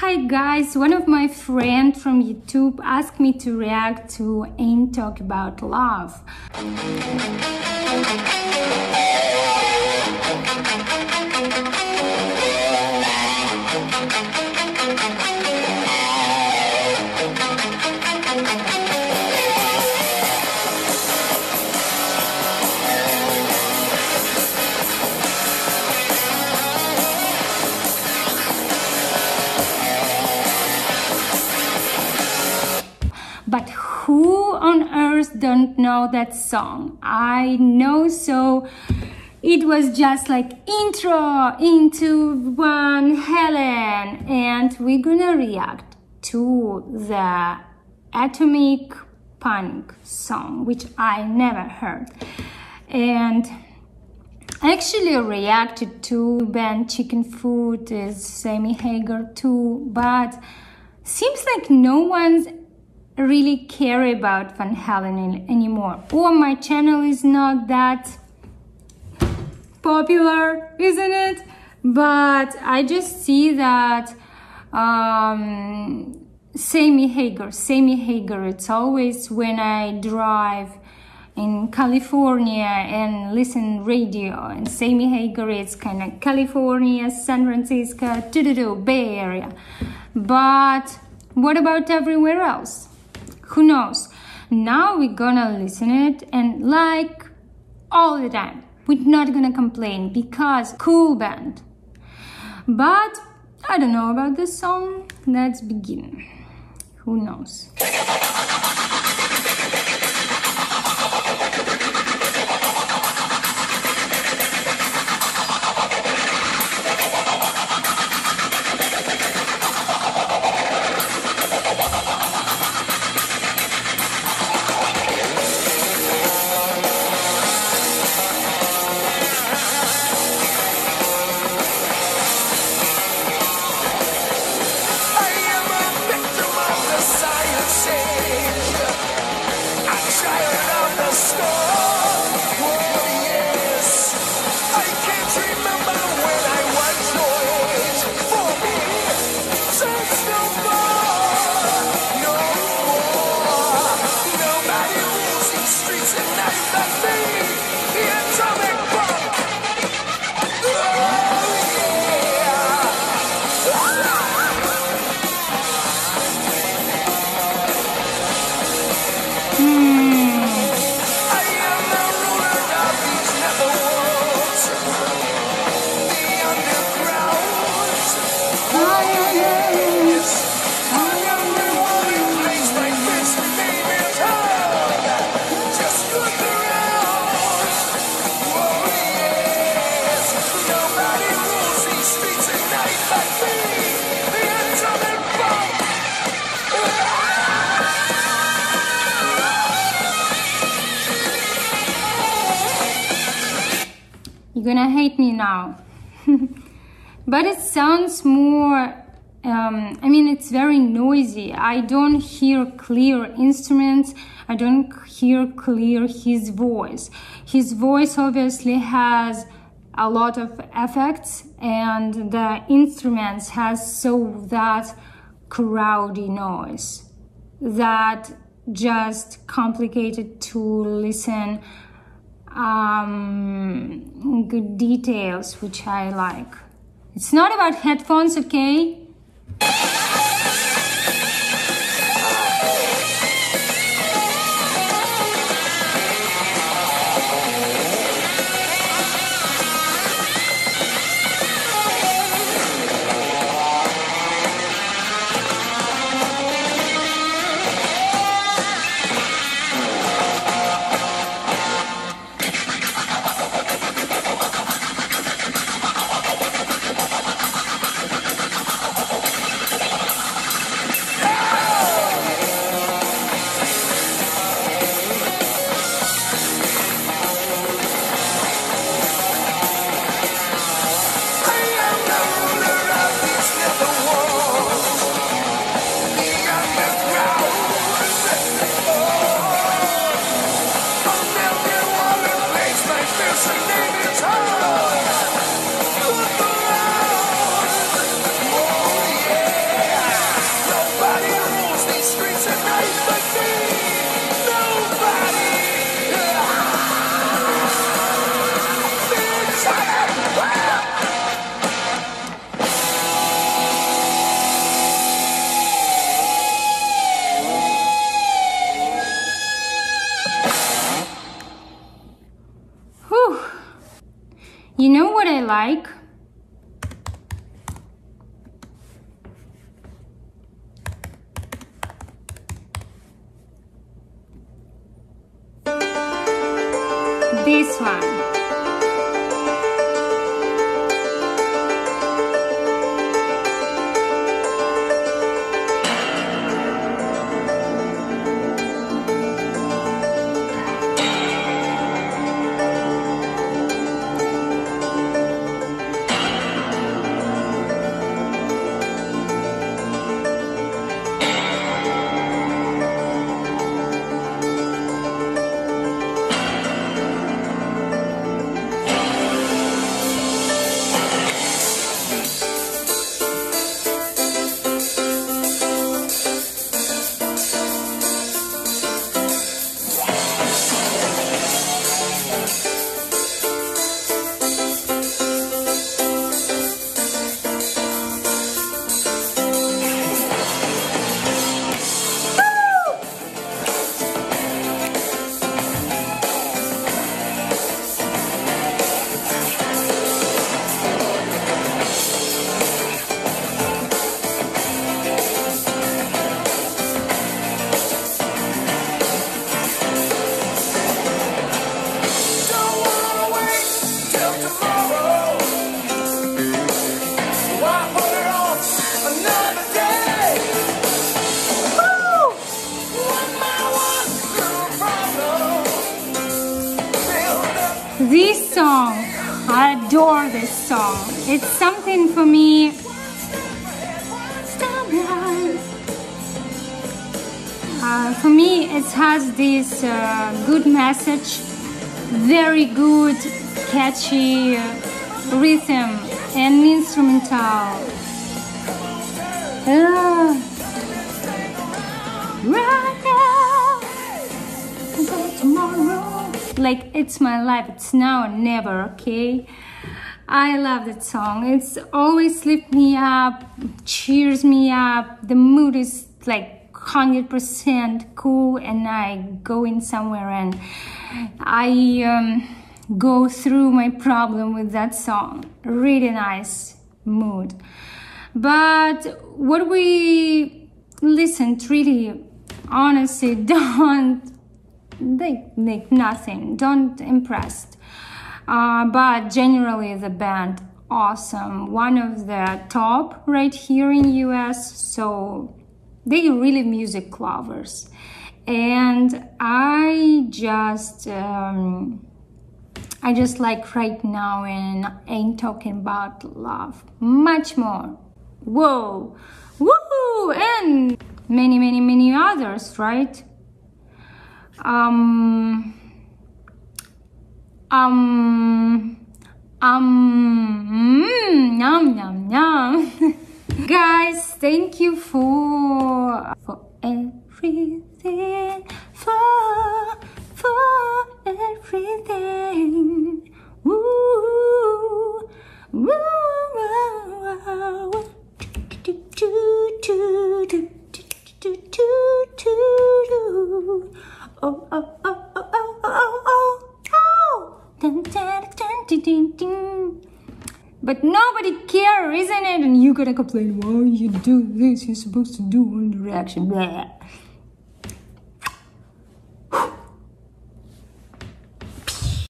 Hi guys, one of my friends from YouTube asked me to react to Ain't Talk About Love. On earth don't know that song? I know so. It was just like intro into Van Halen, and we're gonna react to the Atomic Punk song, which I never heard. And actually reacted to band Chickenfoot is Sammy Hagar too, but seems like no one's really care about Van Halen anymore. Or my channel is not that popular, isn't it? But I just see that um, Sammy Hagar, Sammy Hagar, it's always when I drive in California and listen radio and Sammy Hagar it's kind of California, San Francisco, to do, Bay Area. But what about everywhere else? Who knows? Now we're gonna listen it and like all the time. We're not gonna complain because cool band. But I don't know about this song. Let's begin. Who knows? Gonna hate me now. but it sounds more, um, I mean, it's very noisy. I don't hear clear instruments. I don't hear clear his voice. His voice obviously has a lot of effects and the instruments has so that crowdy noise that just complicated to listen um, good details which I like. It's not about headphones, okay? Like. This one. Song, I adore this song. It's something for me. Uh, for me, it has this uh, good message, very good, catchy uh, rhythm and instrumental. Uh, right now, tomorrow. Like it's my life. It's now or never. Okay. I love that song. It's always lifts me up, cheers me up. The mood is like 100% cool and I go in somewhere and I um, go through my problem with that song. Really nice mood. But what we listened really honestly don't they make nothing. Don't impressed uh, but generally the band awesome. One of the top right here in us so they really music lovers. And i just um, i just like right now and ain't talking about love. Much more. Whoa. Woo and many many many others right um um um mm, yum yum yum. Guys thank you for for everything. For for everything dun, dun. But nobody cares, isn't it? And you gotta complain, why you do this? You're supposed to do one direction. Blah.